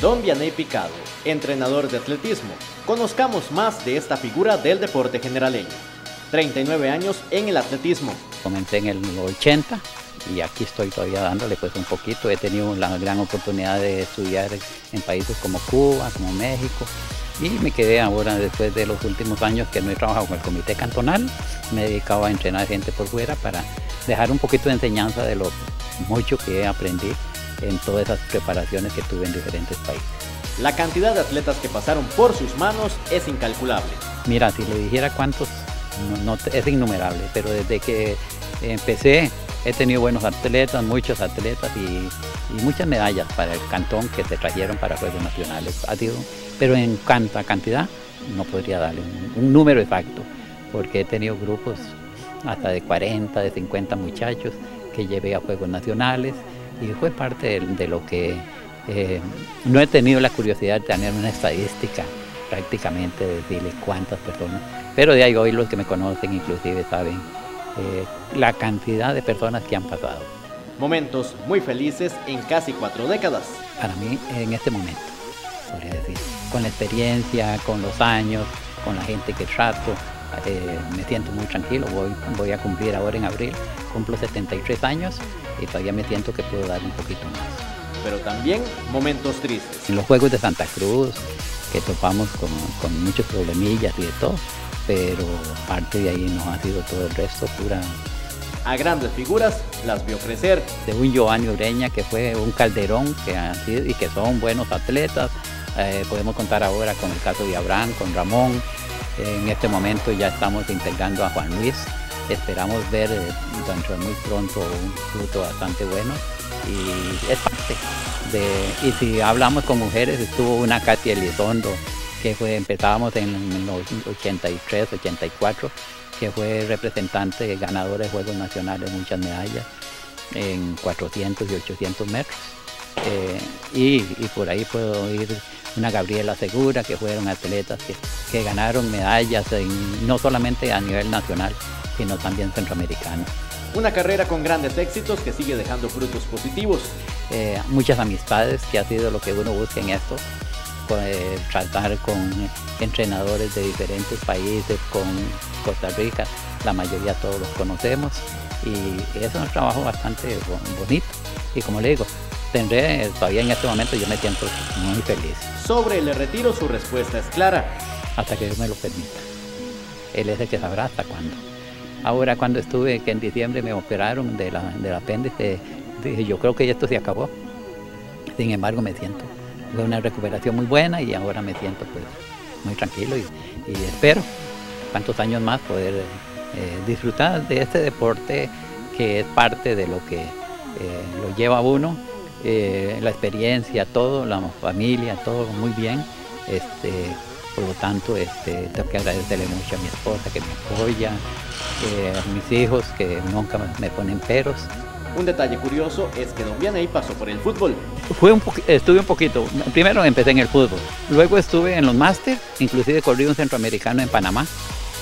Don Vianey Picado, entrenador de atletismo. Conozcamos más de esta figura del deporte generaleño. 39 años en el atletismo. Comencé en el 80 y aquí estoy todavía dándole pues un poquito. He tenido la gran oportunidad de estudiar en países como Cuba, como México, y me quedé ahora, después de los últimos años que no he trabajado con el comité cantonal, me he dedicado a entrenar gente por fuera para dejar un poquito de enseñanza de lo mucho que he aprendido en todas esas preparaciones que tuve en diferentes países. La cantidad de atletas que pasaron por sus manos es incalculable. Mira, si le dijera cuántos, no, es innumerable, pero desde que empecé he tenido buenos atletas, muchos atletas y, muchas medallas para el cantón que se trajeron para Juegos Nacionales. Ha sido pero en cuanto a cantidad, no podría darle un, número exacto, porque he tenido grupos hasta de 40, de 50 muchachos que llevé a Juegos Nacionales y fue parte de, lo que eh, no he tenido la curiosidad de tener una estadística prácticamente de decirle cuántas personas, pero de ahí hoy los que me conocen inclusive saben eh, la cantidad de personas que han pasado. Momentos muy felices en casi cuatro décadas. Para mí en este momento podría decir. Con la experiencia, con los años, con la gente que trato, eh, me siento muy tranquilo. Voy, voy a cumplir ahora en abril, cumplo 73 años y todavía me siento que puedo dar un poquito más. Pero también momentos tristes. En los Juegos de Santa Cruz, que topamos con, con muchos problemillas y de todo, pero parte de ahí no ha sido todo el resto, pura a grandes figuras las vio crecer. De un Giovanni Ureña que fue un calderón que han sido y que son buenos atletas, eh, podemos contar ahora con el caso de Abraham, con Ramón. En este momento ya estamos integrando a Juan Luis. Esperamos ver eh, dentro de muy pronto un fruto bastante bueno y es parte de... Y si hablamos con mujeres, estuvo una Katia Elizondo que empezábamos en los 83, 84, que fue representante ganadora de Juegos Nacionales, muchas medallas en 400 y 800 metros. Eh, y, por ahí puedo ir una Gabriela Segura, que fueron atletas que, ganaron medallas no solamente a nivel nacional, sino también centroamericano. Una carrera con grandes éxitos que sigue dejando frutos positivos. Eh, muchas amistades, que ha sido lo que uno busca en esto, eh, tratar con entrenadores de diferentes países, con Costa Rica, la mayoría todos los conocemos y es un trabajo bastante bonito. Y como le digo, tendré, todavía en este momento yo me siento muy feliz. Sobre el retiro su respuesta es clara. Hasta que Dios me lo permita. Él es el que sabrá hasta cuándo. Ahora cuando estuve, que en diciembre me operaron de la, del apéndice, dije yo creo que esto se acabó. Sin embargo me siento. Fue una recuperación muy buena y ahora me siento pues muy tranquilo y, espero cuántos años más poder eh, disfrutar de este deporte que es parte de lo que eh, lo lleva a uno eh, la experiencia, todo, la familia, todo muy bien. Este, por lo tanto, este, tengo que agradecerle mucho a mi esposa que me apoya, eh, a mis hijos que nunca me ponen peros. Un detalle curioso es que Don Vianey pasó por el fútbol. Fue un estuve un poquito. Primero empecé en el fútbol. Luego estuve en los másteres, inclusive corrí un centroamericano en Panamá.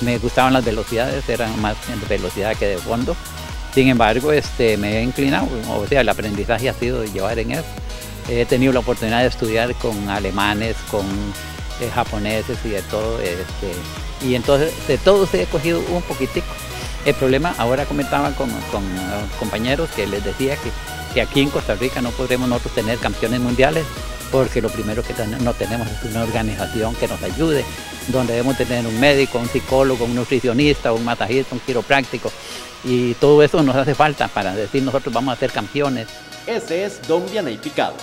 Me gustaban las velocidades, eran más en velocidad que de fondo. Sin embargo, este, me he inclinado, o sea, el aprendizaje ha sido llevar en eso. He tenido la oportunidad de estudiar con alemanes, con eh, japoneses y de todo. Este, y entonces de todos he cogido un poquitico. El problema, ahora comentaba con, compañeros que les decía que, que, aquí en Costa Rica no podremos nosotros tener campeones mundiales porque lo primero que no tenemos es una organización que nos ayude, donde debemos tener un médico, un psicólogo, un nutricionista, un masajista, un quiropráctico, y todo eso nos hace falta para decir nosotros vamos a ser campeones. Ese es Don Vianey Picado.